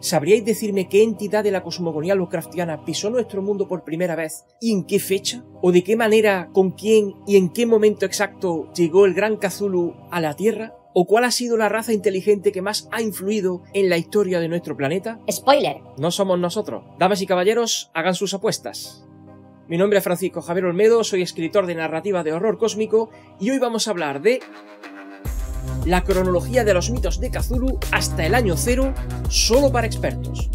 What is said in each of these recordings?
¿Sabríais decirme qué entidad de la cosmogonía Lovecraftiana pisó nuestro mundo por primera vez y en qué fecha? ¿O de qué manera, con quién y en qué momento exacto llegó el gran Cthulhu a la Tierra? ¿O cuál ha sido la raza inteligente que más ha influido en la historia de nuestro planeta? Spoiler. No somos nosotros. Damas y caballeros, hagan sus apuestas. Mi nombre es Francisco Javier Olmedo, soy escritor de narrativa de horror cósmico y hoy vamos a hablar de la cronología de los mitos de Cthulhu hasta el año cero, solo para expertos.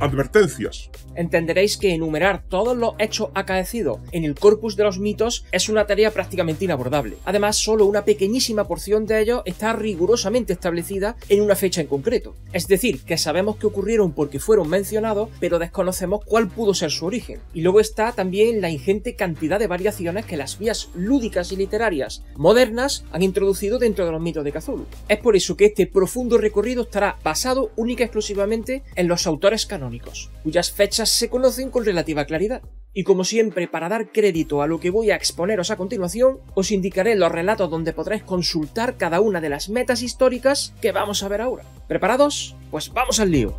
Advertencias. Entenderéis que enumerar todos los hechos acaecidos en el corpus de los mitos es una tarea prácticamente inabordable. Además, solo una pequeñísima porción de ellos está rigurosamente establecida en una fecha en concreto. Es decir, que sabemos que ocurrieron porque fueron mencionados, pero desconocemos cuál pudo ser su origen. Y luego está también la ingente cantidad de variaciones que las vías lúdicas y literarias modernas han introducido dentro de los mitos de Cthulhu. Es por eso que este profundo recorrido estará basado única y exclusivamente en los autores canónicos, cuyas fechas se conocen con relativa claridad. Y como siempre, para dar crédito a lo que voy a exponeros a continuación, os indicaré los relatos donde podréis consultar cada una de las metas históricas que vamos a ver ahora. ¿Preparados? Pues vamos al lío.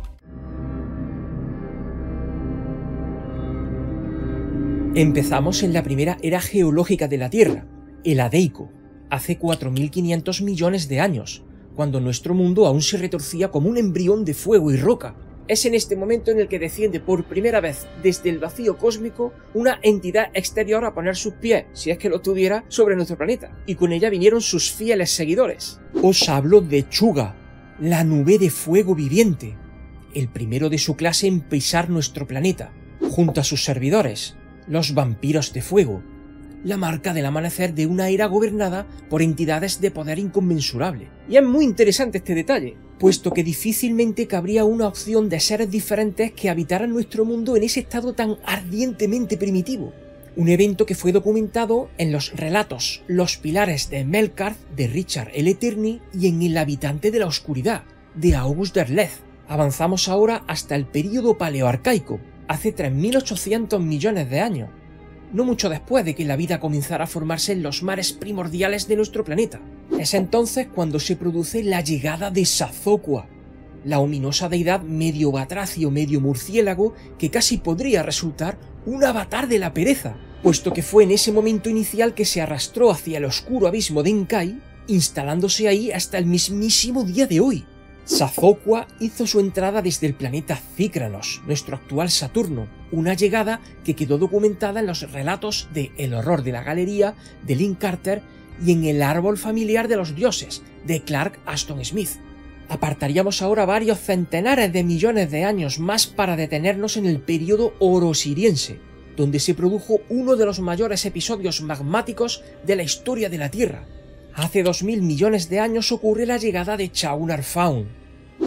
Empezamos en la primera era geológica de la Tierra, el Adeico, hace 4.500 millones de años, cuando nuestro mundo aún se retorcía como un embrión de fuego y roca, es en este momento en el que desciende por primera vez desde el vacío cósmico una entidad exterior a poner sus pies, si es que lo tuviera, sobre nuestro planeta, y con ella vinieron sus fieles seguidores. Os hablo de Chuga, la nube de fuego viviente, el primero de su clase en pisar nuestro planeta, junto a sus servidores, los vampiros de fuego, la marca del amanecer de una era gobernada por entidades de poder inconmensurable. Y es muy interesante este detalle, puesto que difícilmente cabría una opción de seres diferentes que habitaran nuestro mundo en ese estado tan ardientemente primitivo. Un evento que fue documentado en los relatos Los Pilares de Melkarth de Richard L. Tierney y en El Habitante de la Oscuridad de August Derleth. Avanzamos ahora hasta el período paleoarcaico, hace 3.800 millones de años, no mucho después de que la vida comenzara a formarse en los mares primordiales de nuestro planeta. Es entonces cuando se produce la llegada de Sazocua, la ominosa deidad medio batracio, medio murciélago, que casi podría resultar un avatar de la pereza, puesto que fue en ese momento inicial que se arrastró hacia el oscuro abismo de Enkai, instalándose ahí hasta el mismísimo día de hoy. Sazocua hizo su entrada desde el planeta Cícranos, nuestro actual Saturno, una llegada que quedó documentada en los relatos de El horror de la galería de Lynn Carter y en El árbol familiar de los dioses de Clark Aston Smith. Apartaríamos ahora varios centenares de millones de años más para detenernos en el periodo orosiriense, donde se produjo uno de los mayores episodios magmáticos de la historia de la Tierra. Hace 2.000 millones de años ocurre la llegada de Chaunar Faun,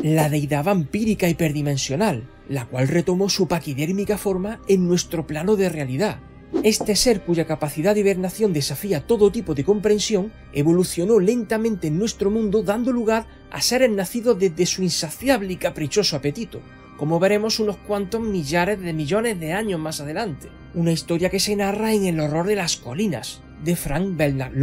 la deidad vampírica hiperdimensional, la cual retomó su paquidérmica forma en nuestro plano de realidad. Este ser cuya capacidad de hibernación desafía todo tipo de comprensión evolucionó lentamente en nuestro mundo dando lugar a seres nacidos desde su insaciable y caprichoso apetito, como veremos unos cuantos millares de millones de años más adelante. Una historia que se narra en El horror de las colinas, de Frank Belknap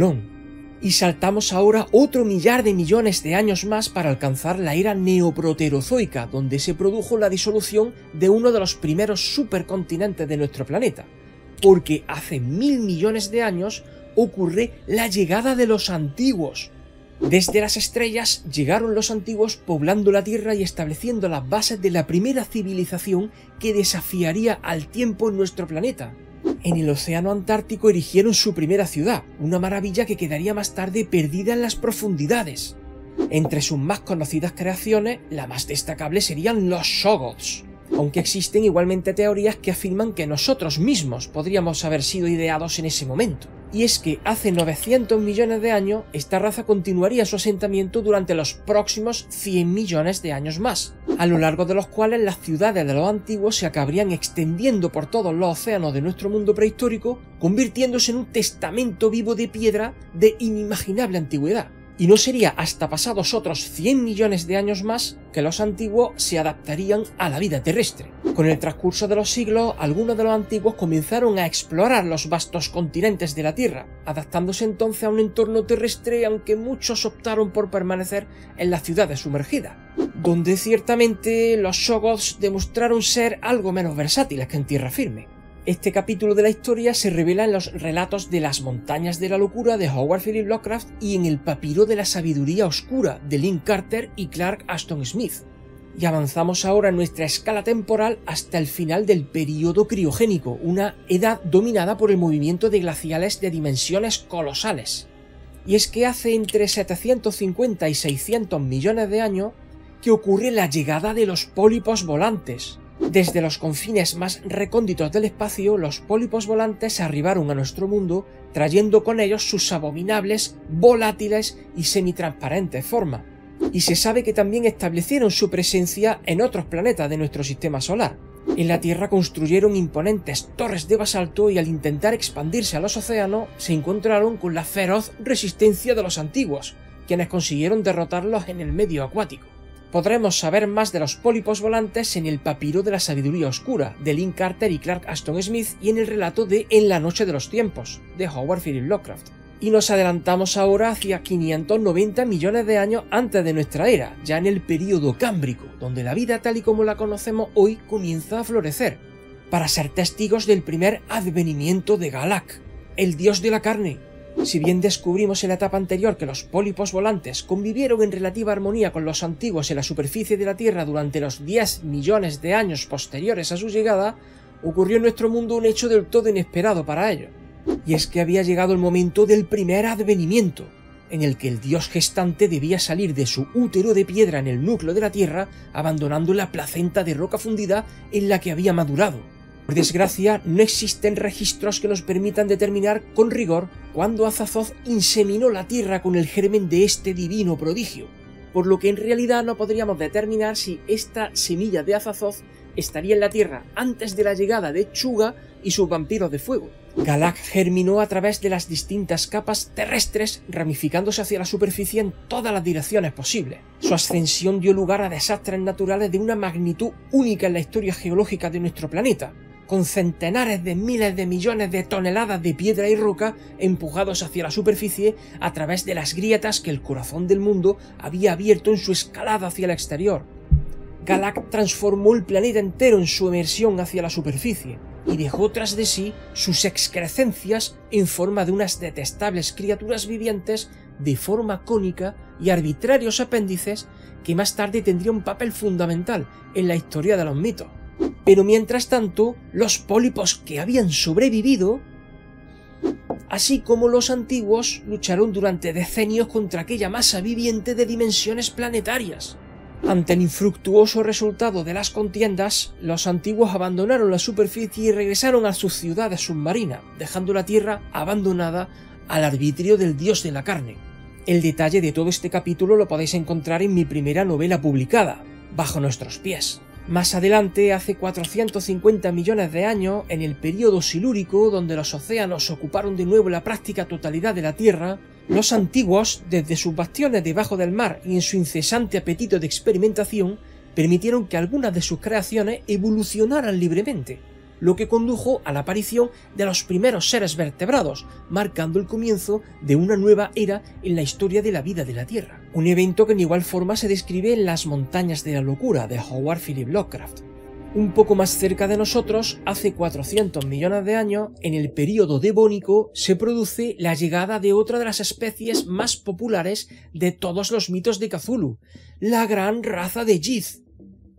y saltamos ahora otro millar de millones de años más para alcanzar la era neoproterozoica, donde se produjo la disolución de uno de los primeros supercontinentes de nuestro planeta. Porque hace mil millones de años ocurre la llegada de los antiguos. Desde las estrellas llegaron los antiguos poblando la Tierra y estableciendo las bases de la primera civilización que desafiaría al tiempo en nuestro planeta en el Océano Antártico erigieron su primera ciudad, una maravilla que quedaría más tarde perdida en las profundidades. Entre sus más conocidas creaciones, la más destacable serían los Shoggoths, aunque existen igualmente teorías que afirman que nosotros mismos podríamos haber sido ideados en ese momento y es que hace 900 millones de años esta raza continuaría su asentamiento durante los próximos 100 millones de años más, a lo largo de los cuales las ciudades de los antiguos se acabarían extendiendo por todos los océanos de nuestro mundo prehistórico, convirtiéndose en un testamento vivo de piedra de inimaginable antigüedad. Y no sería hasta pasados otros 100 millones de años más que los antiguos se adaptarían a la vida terrestre. Con el transcurso de los siglos, algunos de los antiguos comenzaron a explorar los vastos continentes de la Tierra, adaptándose entonces a un entorno terrestre, aunque muchos optaron por permanecer en las ciudades sumergidas, donde ciertamente los Shoggoths demostraron ser algo menos versátiles que en tierra firme. Este capítulo de la historia se revela en los relatos de las montañas de la locura de Howard Philip Lovecraft y en el papiro de la sabiduría oscura de Lynn Carter y Clark Ashton Smith. Y avanzamos ahora en nuestra escala temporal hasta el final del período criogénico, una edad dominada por el movimiento de glaciales de dimensiones colosales. Y es que hace entre 750 y 600 millones de años que ocurre la llegada de los pólipos volantes, desde los confines más recónditos del espacio, los pólipos volantes arribaron a nuestro mundo trayendo con ellos sus abominables, volátiles y semitransparentes formas. Y se sabe que también establecieron su presencia en otros planetas de nuestro sistema solar. En la Tierra construyeron imponentes torres de basalto y al intentar expandirse a los océanos se encontraron con la feroz resistencia de los antiguos, quienes consiguieron derrotarlos en el medio acuático podremos saber más de los pólipos volantes en el papiro de la sabiduría oscura de Lynn Carter y Clark Aston Smith y en el relato de En la noche de los tiempos de Howard Philip Lovecraft. Y nos adelantamos ahora hacia 590 millones de años antes de nuestra era, ya en el período cámbrico, donde la vida tal y como la conocemos hoy comienza a florecer, para ser testigos del primer advenimiento de Galak, el dios de la carne, si bien descubrimos en la etapa anterior que los pólipos volantes convivieron en relativa armonía con los antiguos en la superficie de la Tierra durante los 10 millones de años posteriores a su llegada, ocurrió en nuestro mundo un hecho del todo inesperado para ello. Y es que había llegado el momento del primer advenimiento, en el que el dios gestante debía salir de su útero de piedra en el núcleo de la Tierra, abandonando la placenta de roca fundida en la que había madurado por desgracia, no existen registros que nos permitan determinar con rigor cuándo Azathoth inseminó la tierra con el germen de este divino prodigio, por lo que en realidad no podríamos determinar si esta semilla de Azathoth estaría en la tierra antes de la llegada de Chuga y sus vampiros de fuego. Galak germinó a través de las distintas capas terrestres, ramificándose hacia la superficie en todas las direcciones posibles. Su ascensión dio lugar a desastres naturales de una magnitud única en la historia geológica de nuestro planeta, con centenares de miles de millones de toneladas de piedra y roca empujados hacia la superficie a través de las grietas que el corazón del mundo había abierto en su escalada hacia el exterior. Galak transformó el planeta entero en su emersión hacia la superficie y dejó tras de sí sus excrescencias en forma de unas detestables criaturas vivientes de forma cónica y arbitrarios apéndices que más tarde tendrían un papel fundamental en la historia de los mitos. Pero mientras tanto, los pólipos que habían sobrevivido, así como los antiguos, lucharon durante decenios contra aquella masa viviente de dimensiones planetarias. Ante el infructuoso resultado de las contiendas, los antiguos abandonaron la superficie y regresaron a sus ciudades submarinas, dejando la Tierra abandonada al arbitrio del dios de la carne. El detalle de todo este capítulo lo podéis encontrar en mi primera novela publicada, Bajo nuestros pies. Más adelante, hace 450 millones de años, en el período silúrico, donde los océanos ocuparon de nuevo la práctica totalidad de la Tierra, los antiguos, desde sus bastiones debajo del mar y en su incesante apetito de experimentación, permitieron que algunas de sus creaciones evolucionaran libremente lo que condujo a la aparición de los primeros seres vertebrados, marcando el comienzo de una nueva era en la historia de la vida de la Tierra. Un evento que en igual forma se describe en Las montañas de la locura de Howard Philip Lovecraft. Un poco más cerca de nosotros, hace 400 millones de años, en el período devónico, se produce la llegada de otra de las especies más populares de todos los mitos de Cthulhu, la gran raza de Jith,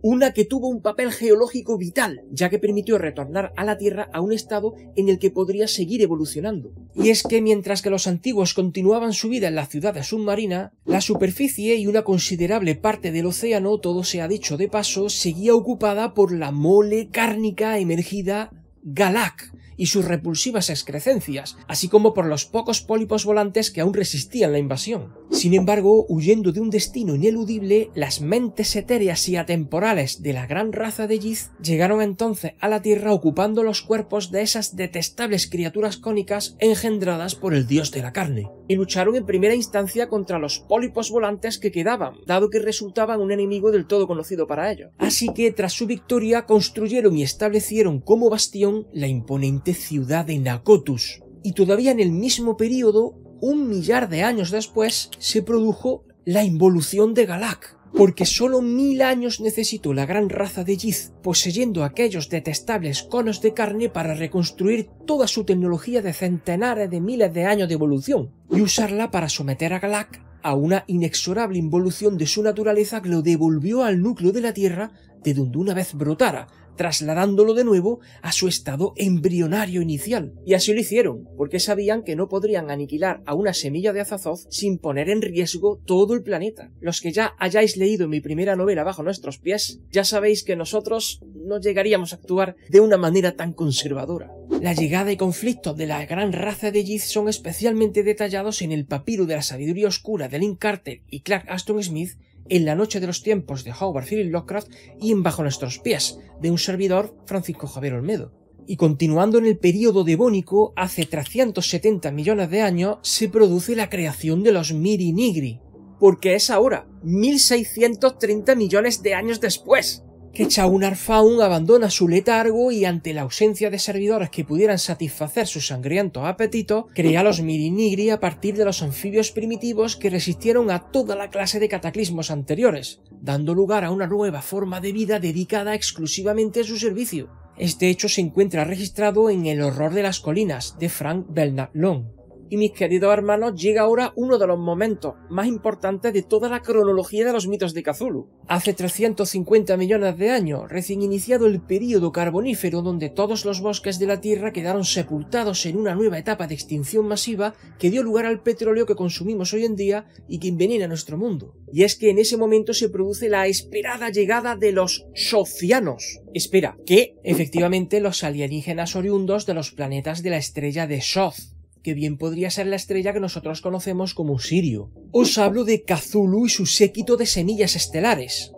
una que tuvo un papel geológico vital, ya que permitió retornar a la Tierra a un estado en el que podría seguir evolucionando. Y es que mientras que los antiguos continuaban su vida en la ciudad submarina, la superficie y una considerable parte del océano, todo se ha dicho de paso, seguía ocupada por la mole cárnica emergida Galak, y sus repulsivas excrecencias, así como por los pocos pólipos volantes que aún resistían la invasión. Sin embargo, huyendo de un destino ineludible, las mentes etéreas y atemporales de la gran raza de Yiz llegaron entonces a la Tierra ocupando los cuerpos de esas detestables criaturas cónicas engendradas por el dios de la carne, y lucharon en primera instancia contra los pólipos volantes que quedaban, dado que resultaban un enemigo del todo conocido para ellos. Así que tras su victoria construyeron y establecieron como bastión la imponente ciudad de Nakotus. Y todavía en el mismo periodo, un millar de años después, se produjo la involución de Galak, porque solo mil años necesitó la gran raza de Yiz, poseyendo aquellos detestables conos de carne para reconstruir toda su tecnología de centenares de miles de años de evolución, y usarla para someter a Galak a una inexorable involución de su naturaleza que lo devolvió al núcleo de la Tierra de donde una vez brotara, trasladándolo de nuevo a su estado embrionario inicial. Y así lo hicieron, porque sabían que no podrían aniquilar a una semilla de Azazoth sin poner en riesgo todo el planeta. Los que ya hayáis leído mi primera novela bajo nuestros pies, ya sabéis que nosotros no llegaríamos a actuar de una manera tan conservadora. La llegada y conflictos de la gran raza de Yiz son especialmente detallados en el papiro de la sabiduría oscura de Lynn Carter y Clark Aston Smith en la noche de los tiempos de Howard Philip Lovecraft y en Bajo nuestros pies, de un servidor Francisco Javier Olmedo. Y continuando en el período devónico, hace 370 millones de años, se produce la creación de los Miri Nigri. Porque es ahora, 1630 millones de años después que Chaunar Faun abandona su letargo y ante la ausencia de servidores que pudieran satisfacer sus sangrientos apetitos, crea los Mirinigri a partir de los anfibios primitivos que resistieron a toda la clase de cataclismos anteriores, dando lugar a una nueva forma de vida dedicada exclusivamente a su servicio. Este hecho se encuentra registrado en El horror de las colinas de Frank Belknap Long. Y mis queridos hermanos, llega ahora uno de los momentos más importantes de toda la cronología de los mitos de Cthulhu. Hace 350 millones de años, recién iniciado el período carbonífero donde todos los bosques de la Tierra quedaron sepultados en una nueva etapa de extinción masiva que dio lugar al petróleo que consumimos hoy en día y que envenena nuestro mundo. Y es que en ese momento se produce la esperada llegada de los socianos. Espera, que efectivamente los alienígenas oriundos de los planetas de la estrella de Soth que bien podría ser la estrella que nosotros conocemos como Sirio. Os hablo de Cthulhu y su séquito de semillas estelares.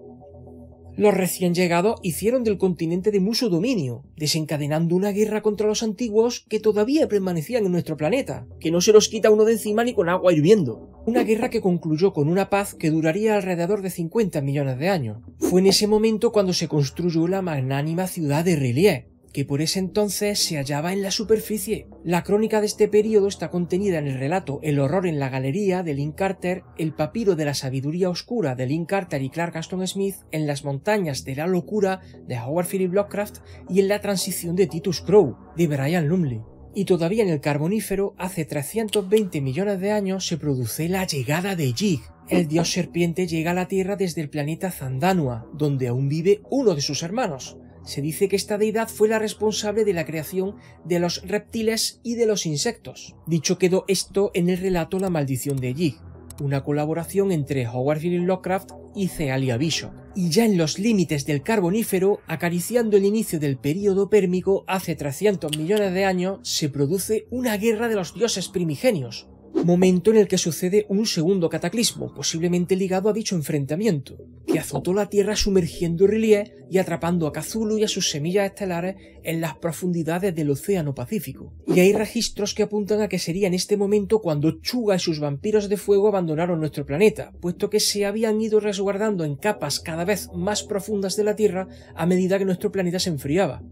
Los recién llegados hicieron del continente de mucho dominio, desencadenando una guerra contra los antiguos que todavía permanecían en nuestro planeta, que no se los quita uno de encima ni con agua hirviendo. Una guerra que concluyó con una paz que duraría alrededor de 50 millones de años. Fue en ese momento cuando se construyó la magnánima ciudad de Relie, que por ese entonces se hallaba en la superficie. La crónica de este periodo está contenida en el relato El horror en la galería de Lynn Carter, El papiro de la sabiduría oscura de Lynn Carter y Clark Aston Smith, en Las montañas de la locura de Howard Philip Lovecraft y en La transición de Titus Crow de Brian Lumley. Y todavía en el Carbonífero, hace 320 millones de años, se produce la llegada de Jig. El dios serpiente llega a la Tierra desde el planeta Zandanua, donde aún vive uno de sus hermanos, se dice que esta deidad fue la responsable de la creación de los reptiles y de los insectos. Dicho quedó esto en el relato La maldición de Yig, una colaboración entre Howard Philip Lovecraft y Cealia Bishop. Y ya en los límites del Carbonífero, acariciando el inicio del período pérmico hace 300 millones de años, se produce una guerra de los dioses primigenios, momento en el que sucede un segundo cataclismo, posiblemente ligado a dicho enfrentamiento, que azotó la Tierra sumergiendo Rillier y atrapando a Cthulhu y a sus semillas estelares en las profundidades del Océano Pacífico. Y hay registros que apuntan a que sería en este momento cuando Chuga y sus vampiros de fuego abandonaron nuestro planeta, puesto que se habían ido resguardando en capas cada vez más profundas de la Tierra a medida que nuestro planeta se enfriaba.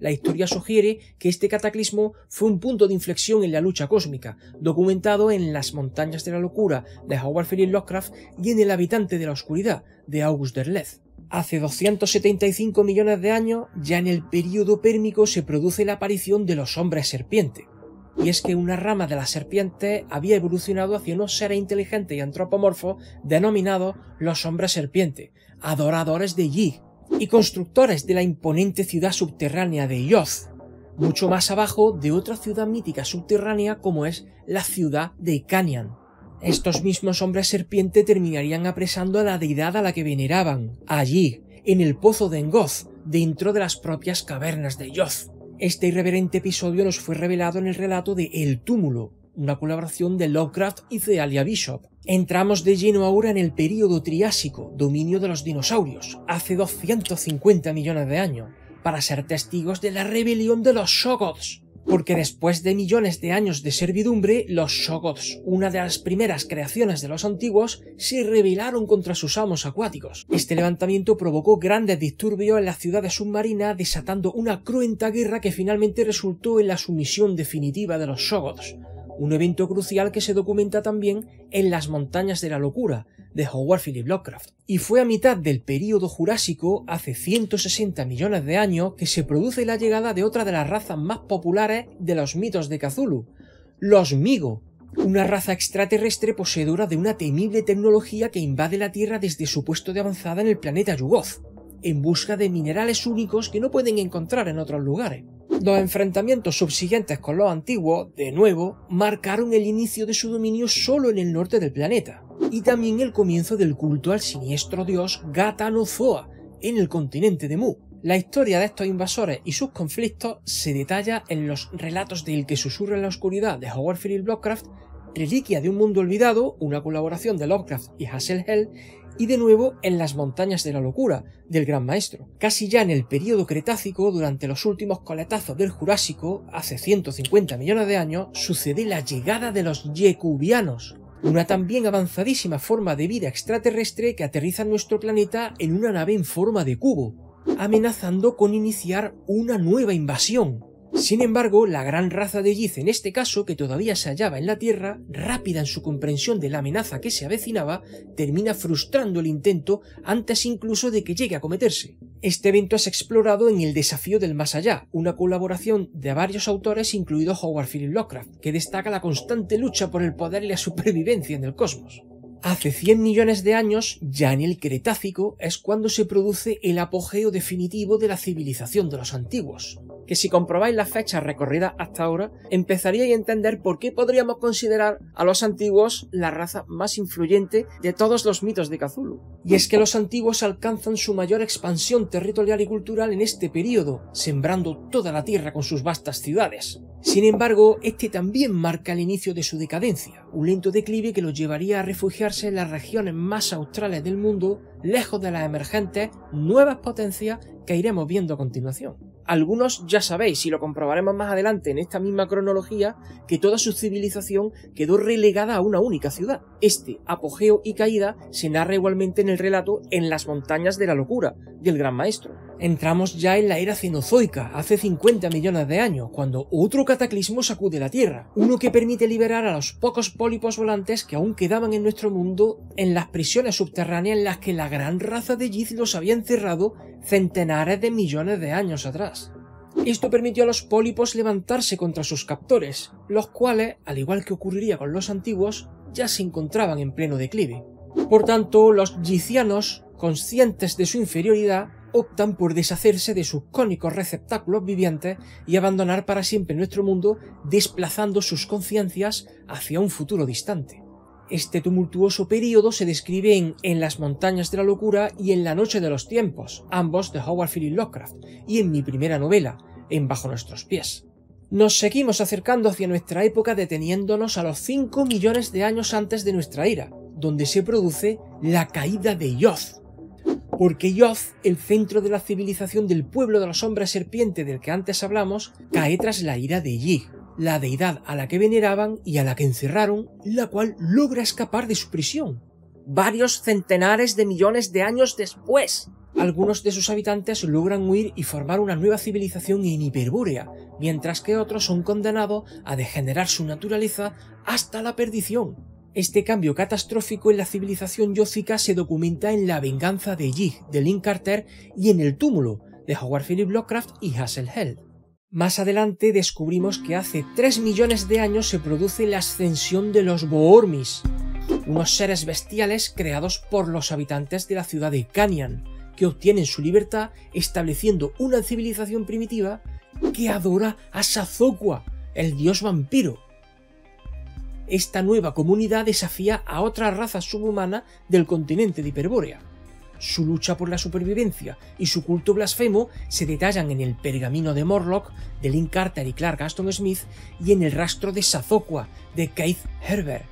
La historia sugiere que este cataclismo fue un punto de inflexión en la lucha cósmica, documentado en Las montañas de la locura de Howard Philip Lovecraft y en El habitante de la oscuridad de August Derleth. Hace 275 millones de años, ya en el período pérmico, se produce la aparición de los hombres serpiente. Y es que una rama de la serpiente había evolucionado hacia unos seres inteligentes y antropomorfos denominados los hombres serpiente, adoradores de Yig, y constructores de la imponente ciudad subterránea de Yoth, mucho más abajo de otra ciudad mítica subterránea como es la ciudad de Canyan. Estos mismos hombres serpiente terminarían apresando a la deidad a la que veneraban, allí, en el pozo de Engoth, dentro de las propias cavernas de Yoth. Este irreverente episodio nos fue revelado en el relato de El Túmulo, una colaboración de Lovecraft y Cealia Bishop. Entramos de lleno ahora en el período Triásico, dominio de los dinosaurios, hace 250 millones de años, para ser testigos de la rebelión de los Shoggoths, porque después de millones de años de servidumbre, los Shoggoths, una de las primeras creaciones de los antiguos, se rebelaron contra sus amos acuáticos. Este levantamiento provocó grandes disturbios en las ciudades submarinas, desatando una cruenta guerra que finalmente resultó en la sumisión definitiva de los Shoggoths, un evento crucial que se documenta también en Las montañas de la locura, de Howard Philip Lovecraft. Y fue a mitad del período Jurásico, hace 160 millones de años, que se produce la llegada de otra de las razas más populares de los mitos de Cthulhu, los Migo, una raza extraterrestre poseedora de una temible tecnología que invade la Tierra desde su puesto de avanzada en el planeta Yugoth, en busca de minerales únicos que no pueden encontrar en otros lugares. Los enfrentamientos subsiguientes con los antiguos, de nuevo, marcaron el inicio de su dominio solo en el norte del planeta, y también el comienzo del culto al siniestro dios Gatanozoa en el continente de Mu. La historia de estos invasores y sus conflictos se detalla en los relatos de El que susurra en la oscuridad de Howard Philip Lovecraft, Reliquia de un mundo olvidado, una colaboración de Lovecraft y Hassel Hell, y de nuevo en las montañas de la locura del Gran Maestro. Casi ya en el período Cretácico, durante los últimos coletazos del Jurásico, hace 150 millones de años, sucede la llegada de los Yecubianos, una también avanzadísima forma de vida extraterrestre que aterriza en nuestro planeta en una nave en forma de cubo, amenazando con iniciar una nueva invasión. Sin embargo, la gran raza de Yiz en este caso, que todavía se hallaba en la Tierra, rápida en su comprensión de la amenaza que se avecinaba, termina frustrando el intento antes incluso de que llegue a cometerse. Este evento es explorado en El desafío del más allá, una colaboración de varios autores incluido Howard Philip Lovecraft, que destaca la constante lucha por el poder y la supervivencia en el cosmos. Hace 100 millones de años, ya en el Cretácico, es cuando se produce el apogeo definitivo de la civilización de los antiguos, que si comprobáis las fechas recorridas hasta ahora, empezaríais a entender por qué podríamos considerar a los antiguos la raza más influyente de todos los mitos de Cthulhu. Y es que los antiguos alcanzan su mayor expansión territorial y cultural en este periodo, sembrando toda la tierra con sus vastas ciudades. Sin embargo, este también marca el inicio de su decadencia, un lento declive que lo llevaría a refugiarse en las regiones más australes del mundo, lejos de las emergentes nuevas potencias que iremos viendo a continuación. Algunos ya sabéis, y lo comprobaremos más adelante en esta misma cronología, que toda su civilización quedó relegada a una única ciudad. Este apogeo y caída se narra igualmente en el relato En las montañas de la locura, del Gran Maestro. Entramos ya en la era cenozoica, hace 50 millones de años, cuando otro cataclismo sacude la Tierra, uno que permite liberar a los pocos pólipos volantes que aún quedaban en nuestro mundo en las prisiones subterráneas en las que la gran raza de Yiz los había encerrado centenares de millones de años atrás. Esto permitió a los pólipos levantarse contra sus captores, los cuales, al igual que ocurriría con los antiguos, ya se encontraban en pleno declive. Por tanto, los gicianos, conscientes de su inferioridad, optan por deshacerse de sus cónicos receptáculos vivientes y abandonar para siempre nuestro mundo, desplazando sus conciencias hacia un futuro distante. Este tumultuoso período se describe en En las montañas de la locura y En la noche de los tiempos, ambos de Howard Philip Lovecraft, y en mi primera novela, En Bajo nuestros pies. Nos seguimos acercando hacia nuestra época deteniéndonos a los 5 millones de años antes de nuestra era, donde se produce la caída de Yoth. Porque Yoth, el centro de la civilización del pueblo de los hombres serpiente del que antes hablamos, cae tras la ira de Yig, la deidad a la que veneraban y a la que encerraron, la cual logra escapar de su prisión. Varios centenares de millones de años después. Algunos de sus habitantes logran huir y formar una nueva civilización en Hiperbórea, mientras que otros son condenados a degenerar su naturaleza hasta la perdición. Este cambio catastrófico en la civilización yócica se documenta en La venganza de Yig de Lynn Carter y en El túmulo de Howard Philip Lovecraft y Hassel Held. Más adelante descubrimos que hace 3 millones de años se produce la ascensión de los Boormis, unos seres bestiales creados por los habitantes de la ciudad de Canyan, que obtienen su libertad estableciendo una civilización primitiva que adora a Sazokwa, el dios vampiro. Esta nueva comunidad desafía a otra raza subhumana del continente de Hiperbórea. Su lucha por la supervivencia y su culto blasfemo se detallan en el pergamino de Morlock de Lynn Carter y Clark Aston Smith y en el rastro de Sazokwa de Keith Herbert.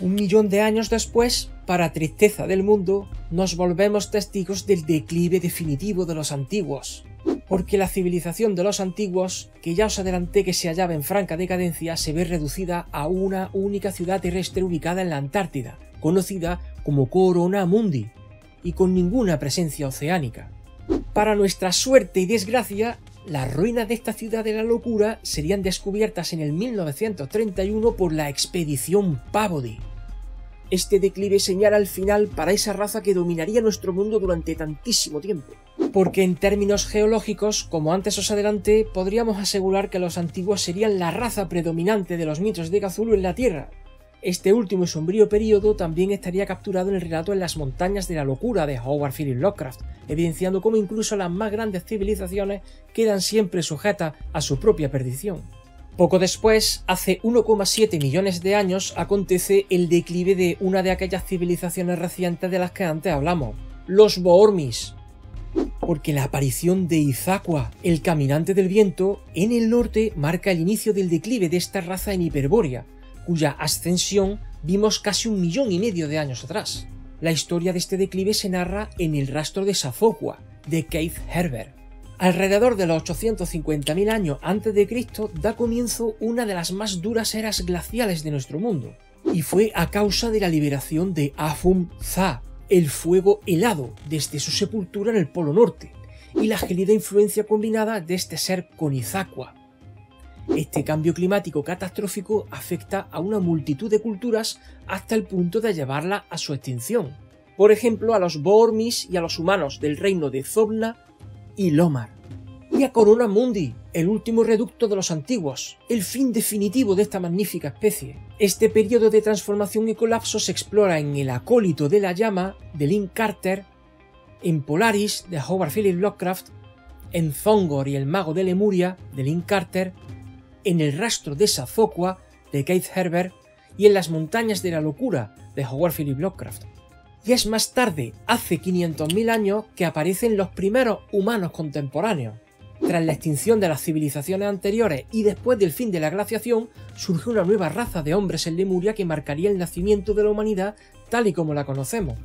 Un millón de años después, para tristeza del mundo, nos volvemos testigos del declive definitivo de los antiguos. Porque la civilización de los antiguos, que ya os adelanté que se hallaba en franca decadencia, se ve reducida a una única ciudad terrestre ubicada en la Antártida, conocida como Corona Mundi, y con ninguna presencia oceánica. Para nuestra suerte y desgracia, las ruinas de esta ciudad de la locura serían descubiertas en el 1931 por la expedición Pavody. Este declive señala el final para esa raza que dominaría nuestro mundo durante tantísimo tiempo. Porque en términos geológicos, como antes os adelanté, podríamos asegurar que los antiguos serían la raza predominante de los mitos de Cthulhu en la Tierra, este último y sombrío periodo también estaría capturado en el relato en las montañas de la locura de Howard Philip Lovecraft, evidenciando cómo incluso las más grandes civilizaciones quedan siempre sujetas a su propia perdición. Poco después, hace 1,7 millones de años, acontece el declive de una de aquellas civilizaciones recientes de las que antes hablamos, los Boormis. Porque la aparición de Izaqua, el caminante del viento, en el norte marca el inicio del declive de esta raza en Hiperbórea, cuya ascensión vimos casi un millón y medio de años atrás. La historia de este declive se narra en el rastro de Safokwa, de Keith Herbert. Alrededor de los 850.000 años antes de Cristo da comienzo una de las más duras eras glaciales de nuestro mundo, y fue a causa de la liberación de Afum Za, el fuego helado, desde su sepultura en el Polo Norte, y la gelida influencia combinada de este ser con Izaqua, este cambio climático catastrófico afecta a una multitud de culturas hasta el punto de llevarla a su extinción. Por ejemplo, a los Bormis y a los humanos del reino de Zobna y Lomar. Y a Corona Mundi, el último reducto de los antiguos, el fin definitivo de esta magnífica especie. Este periodo de transformación y colapso se explora en El acólito de la llama de Lynn Carter, en Polaris de Howard Philip Lovecraft, en Zongor y el mago de Lemuria de Lynn Carter en el rastro de Sazokwa de Keith Herbert y en las montañas de la locura de Howard Philip Lovecraft. Y es más tarde, hace 500.000 años, que aparecen los primeros humanos contemporáneos. Tras la extinción de las civilizaciones anteriores y después del fin de la glaciación, surge una nueva raza de hombres en Lemuria que marcaría el nacimiento de la humanidad tal y como la conocemos.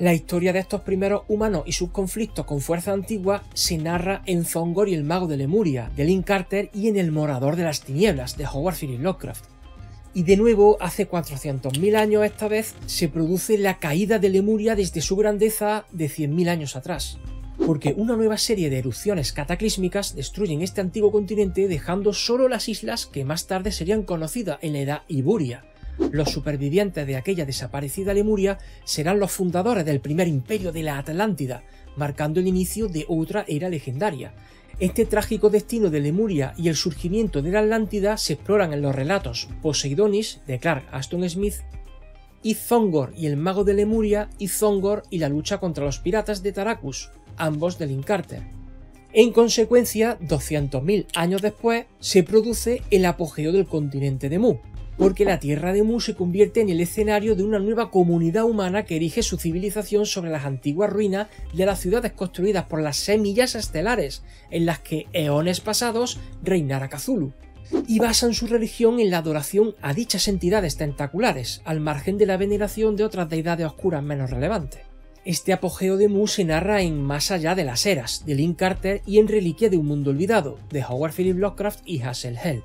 La historia de estos primeros humanos y sus conflictos con fuerzas antiguas se narra en Zongor y el mago de Lemuria, de Lynn Carter, y en El morador de las tinieblas, de Howard Philip Lovecraft. Y de nuevo, hace 400.000 años esta vez, se produce la caída de Lemuria desde su grandeza de 100.000 años atrás. Porque una nueva serie de erupciones cataclísmicas destruyen este antiguo continente dejando solo las islas que más tarde serían conocidas en la edad Iburia, los supervivientes de aquella desaparecida Lemuria serán los fundadores del primer imperio de la Atlántida, marcando el inicio de otra era legendaria. Este trágico destino de Lemuria y el surgimiento de la Atlántida se exploran en los relatos Poseidonis de Clark Aston Smith y Zongor y el mago de Lemuria y Zongor y la lucha contra los piratas de Tarakus, ambos de Lynn Carter. En consecuencia, 200.000 años después, se produce el apogeo del continente de Mu, porque la Tierra de Mu se convierte en el escenario de una nueva comunidad humana que erige su civilización sobre las antiguas ruinas de las ciudades construidas por las semillas estelares, en las que eones pasados reinara Cthulhu, y basan su religión en la adoración a dichas entidades tentaculares, al margen de la veneración de otras deidades oscuras menos relevantes. Este apogeo de Mu se narra en Más allá de las eras, de Lynn Carter, y en Reliquia de un mundo olvidado, de Howard Philip Lovecraft y Hassel Hell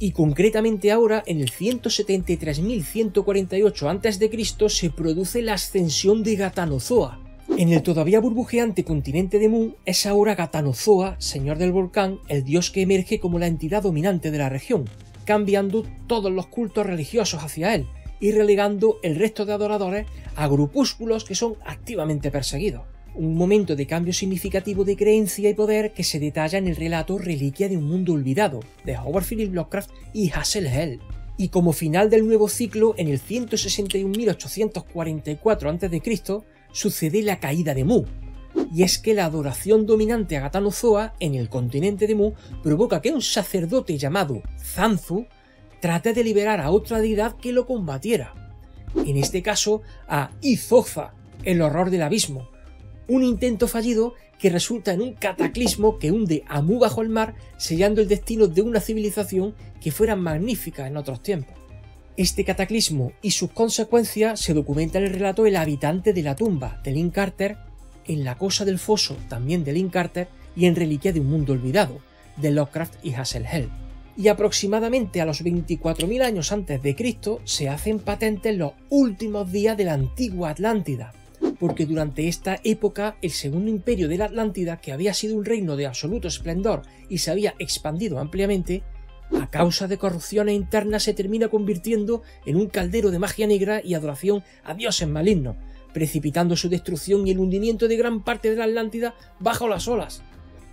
y concretamente ahora en el 173.148 a.C. se produce la ascensión de Gatanozoa. En el todavía burbujeante continente de Mu es ahora Gatanozoa, señor del volcán, el dios que emerge como la entidad dominante de la región, cambiando todos los cultos religiosos hacia él y relegando el resto de adoradores a grupúsculos que son activamente perseguidos un momento de cambio significativo de creencia y poder que se detalla en el relato Reliquia de un mundo olvidado, de Howard Philip Lovecraft y Hassel Hell. Y como final del nuevo ciclo, en el 161.844 a.C., sucede la caída de Mu. Y es que la adoración dominante a Gatanozoa en el continente de Mu provoca que un sacerdote llamado Zanzu trate de liberar a otra deidad que lo combatiera. En este caso, a Izoza, el horror del abismo, Un intento fallido que resulta en un cataclismo que hunde a Mu bajo el mar, sellando el destino de una civilización que fuera magnífica en otros tiempos. Este cataclismo y sus consecuencias se documentan en el relato El habitante de la tumba de Lynn Carter, en La cosa del foso también de Lynn Carter y en Reliquia de un mundo olvidado de Lovecraft y Hassel Hell. Y aproximadamente a los 24.000 años antes de Cristo se hacen patentes los últimos días de la antigua Atlántida, porque durante esta época el segundo imperio de la Atlántida, que había sido un reino de absoluto esplendor y se había expandido ampliamente, a causa de corrupciones internas se termina convirtiendo en un caldero de magia negra y adoración a dioses malignos, precipitando su destrucción y el hundimiento de gran parte de la Atlántida bajo las olas.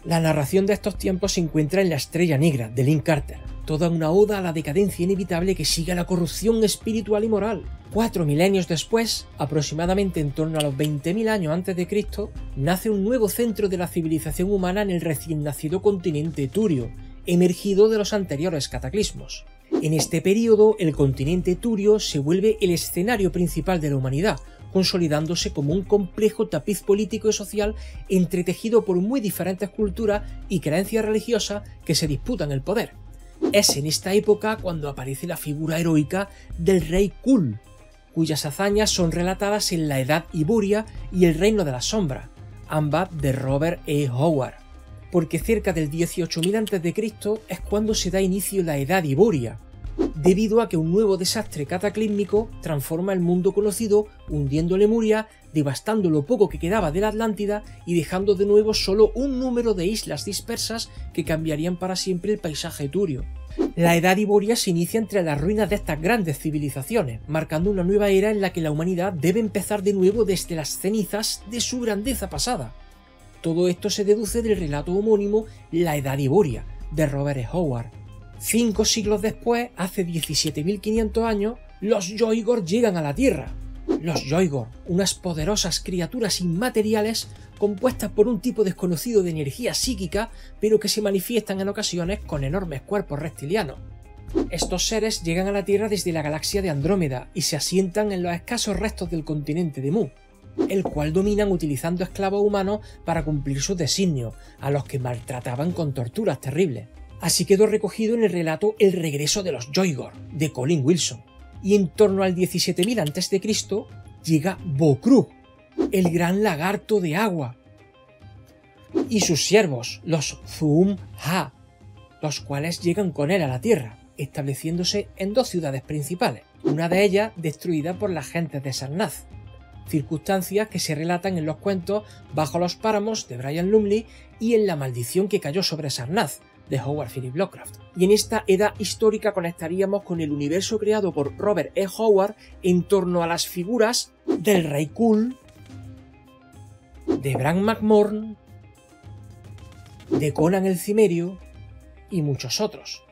La narración de estos tiempos se encuentra en La Estrella Negra de Lynn Carter, toda una oda a la decadencia inevitable que sigue a la corrupción espiritual y moral. Cuatro milenios después, aproximadamente en torno a los 20.000 años antes de Cristo, nace un nuevo centro de la civilización humana en el recién nacido continente Turio, emergido de los anteriores cataclismos. En este periodo, el continente turio se vuelve el escenario principal de la humanidad, consolidándose como un complejo tapiz político y social entretejido por muy diferentes culturas y creencias religiosas que se disputan el poder. Es en esta época cuando aparece la figura heroica del rey Kul, cuyas hazañas son relatadas en la Edad Iburia y el Reino de la Sombra, ambas de Robert E. Howard porque cerca del 18.000 a.C. es cuando se da inicio la Edad Iboria, debido a que un nuevo desastre cataclísmico transforma el mundo conocido, hundiendo Lemuria, devastando lo poco que quedaba de la Atlántida y dejando de nuevo solo un número de islas dispersas que cambiarían para siempre el paisaje turio. La Edad Iboria se inicia entre las ruinas de estas grandes civilizaciones, marcando una nueva era en la que la humanidad debe empezar de nuevo desde las cenizas de su grandeza pasada. Todo esto se deduce del relato homónimo La Edad Iboria, de Robert. Howard. Cinco siglos después, hace 17.500 años, los Yoigor llegan a la Tierra. Los Yoigor, unas poderosas criaturas inmateriales compuestas por un tipo desconocido de energía psíquica, pero que se manifiestan en ocasiones con enormes cuerpos reptilianos. Estos seres llegan a la Tierra desde la galaxia de Andrómeda y se asientan en los escasos restos del continente de Mu el cual dominan utilizando esclavos humanos para cumplir sus designios, a los que maltrataban con torturas terribles. Así quedó recogido en el relato El regreso de los Joygor, de Colin Wilson. Y en torno al 17.000 a.C. llega Bokrug, el gran lagarto de agua, y sus siervos, los Zoom-Ha, los cuales llegan con él a la Tierra, estableciéndose en dos ciudades principales, una de ellas destruida por las gentes de Sarnath, circunstancias que se relatan en los cuentos Bajo los páramos de Brian Lumley y en La maldición que cayó sobre Sarnath de Howard Philip Lovecraft. Y en esta edad histórica conectaríamos con el universo creado por Robert E. Howard en torno a las figuras del Rey Cool, de Bran McMorn, de Conan el Cimerio y muchos otros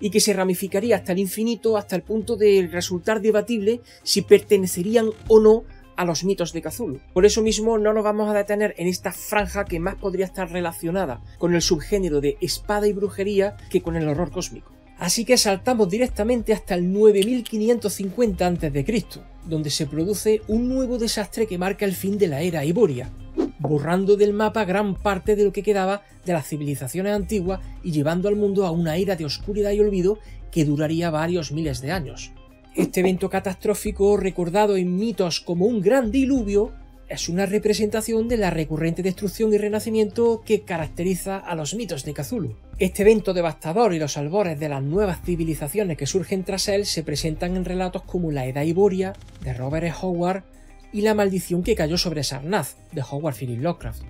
y que se ramificaría hasta el infinito hasta el punto de resultar debatible si pertenecerían o no a los mitos de Cthulhu. Por eso mismo no nos vamos a detener en esta franja que más podría estar relacionada con el subgénero de espada y brujería que con el horror cósmico. Así que saltamos directamente hasta el 9550 a.C., donde se produce un nuevo desastre que marca el fin de la era Iboria, borrando del mapa gran parte de lo que quedaba de las civilizaciones antiguas y llevando al mundo a una era de oscuridad y olvido que duraría varios miles de años. Este evento catastrófico, recordado en mitos como un gran diluvio, es una representación de la recurrente destrucción y renacimiento que caracteriza a los mitos de Cthulhu. Este evento devastador y los albores de las nuevas civilizaciones que surgen tras él se presentan en relatos como La Edad Iboria, de Robert E. Howard, y La maldición que cayó sobre Sarnath, de Howard Philip Lovecraft.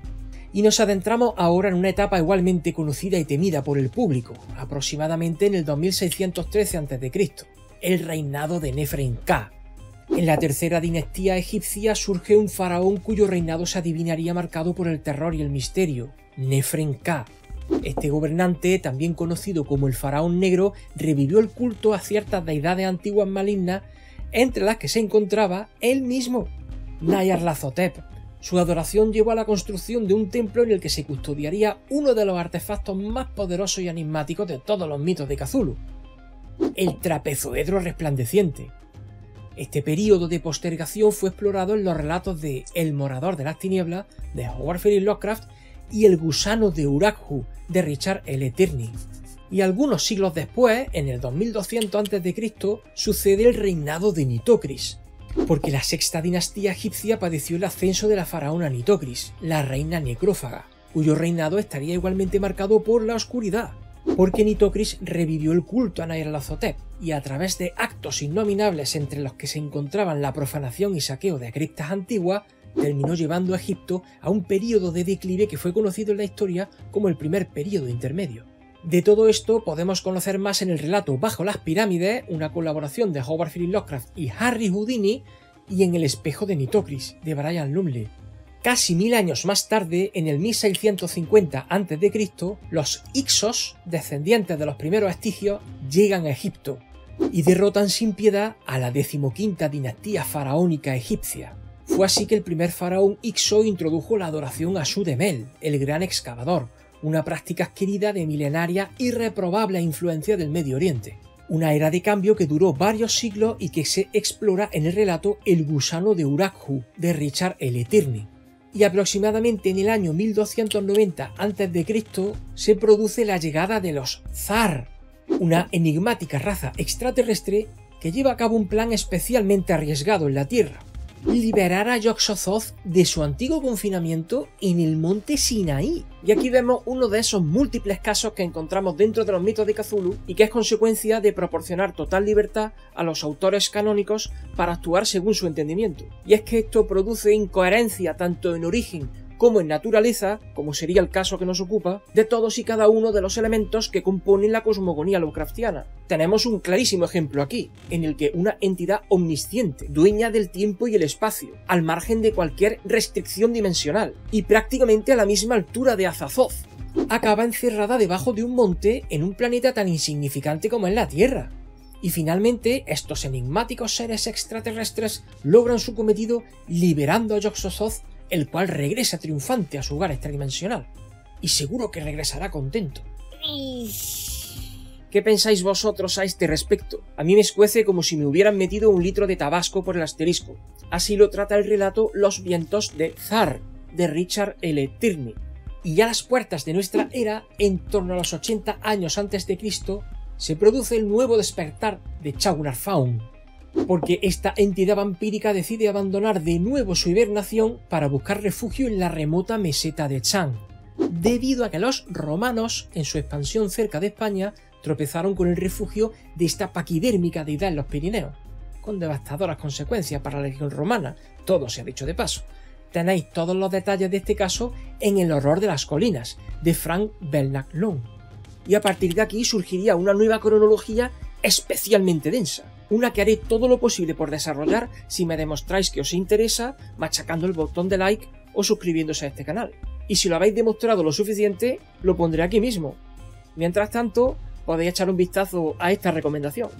Y nos adentramos ahora en una etapa igualmente conocida y temida por el público, aproximadamente en el 2613 a.C., el reinado de Nefren-Ka. En la tercera dinastía egipcia surge un faraón cuyo reinado se adivinaría marcado por el terror y el misterio, Nefren-Ka. Este gobernante, también conocido como el faraón negro, revivió el culto a ciertas deidades antiguas malignas, entre las que se encontraba él mismo, Nyarlathotep. Su adoración llevó a la construcción de un templo en el que se custodiaría uno de los artefactos más poderosos y enigmáticos de todos los mitos de Cthulhu, el trapezoedro resplandeciente. Este periodo de postergación fue explorado en los relatos de El morador de las tinieblas de Howard Phillips Lovecraft y El gusano de Urakhu de Richard L. Tierney. Y algunos siglos después, en el 2200 a.C., sucede el reinado de Nitocris, porque la sexta dinastía egipcia padeció el ascenso de la faraona Nitocris, la reina necrófaga, cuyo reinado estaría igualmente marcado por la oscuridad, porque Nitocris revivió el culto a Nyarlathotep y a través de actos innominables entre los que se encontraban la profanación y saqueo de criptas antiguas, terminó llevando a Egipto a un periodo de declive que fue conocido en la historia como el primer periodo intermedio. De todo esto podemos conocer más en el relato Bajo las pirámides, una colaboración de Howard Phillips Lovecraft y Harry Houdini, y en El espejo de Nitocris, de Brian Lumley. Casi mil años más tarde, en el 1650 a.C., los Ixos, descendientes de los primeros vestigios, llegan a Egipto y derrotan sin piedad a la decimoquinta dinastía faraónica egipcia. Fue así que el primer faraón Ixo introdujo la adoración a Sudemel, el gran excavador, una práctica adquirida de milenaria y reprobable influencia del Medio Oriente. Una era de cambio que duró varios siglos y que se explora en el relato El gusano de Urakhu de Richard L. Tierney. Y aproximadamente en el año 1290 a.C. se produce la llegada de los Zar, una enigmática raza extraterrestre que lleva a cabo un plan especialmente arriesgado en la Tierra liberar a Yoxozoth de su antiguo confinamiento en el monte Sinaí. Y aquí vemos uno de esos múltiples casos que encontramos dentro de los mitos de Cthulhu y que es consecuencia de proporcionar total libertad a los autores canónicos para actuar según su entendimiento. Y es que esto produce incoherencia tanto en origen como en naturaleza, como sería el caso que nos ocupa, de todos y cada uno de los elementos que componen la cosmogonía Lovecraftiana. Tenemos un clarísimo ejemplo aquí, en el que una entidad omnisciente, dueña del tiempo y el espacio, al margen de cualquier restricción dimensional, y prácticamente a la misma altura de Azazoth, acaba encerrada debajo de un monte en un planeta tan insignificante como es la Tierra. Y finalmente, estos enigmáticos seres extraterrestres logran su cometido liberando a Yoxozoth el cual regresa triunfante a su hogar extradimensional. Y seguro que regresará contento. ¿Qué pensáis vosotros a este respecto? A mí me escuece como si me hubieran metido un litro de tabasco por el asterisco. Así lo trata el relato Los vientos de Zar, de Richard L. Tierney. Y ya a las puertas de nuestra era, en torno a los 80 años antes de Cristo, se produce el nuevo despertar de Chaunar Faun, porque esta entidad vampírica decide abandonar de nuevo su hibernación para buscar refugio en la remota meseta de Chang, debido a que los romanos, en su expansión cerca de España, tropezaron con el refugio de esta paquidérmica deidad en los Pirineos, con devastadoras consecuencias para la legión romana, todo se ha dicho de paso. Tenéis todos los detalles de este caso en El horror de las colinas, de Frank Belknap Long. Y a partir de aquí surgiría una nueva cronología especialmente densa, una que haré todo lo posible por desarrollar si me demostráis que os interesa machacando el botón de like o suscribiéndose a este canal. Y si lo habéis demostrado lo suficiente, lo pondré aquí mismo. Mientras tanto, podéis echar un vistazo a esta recomendación.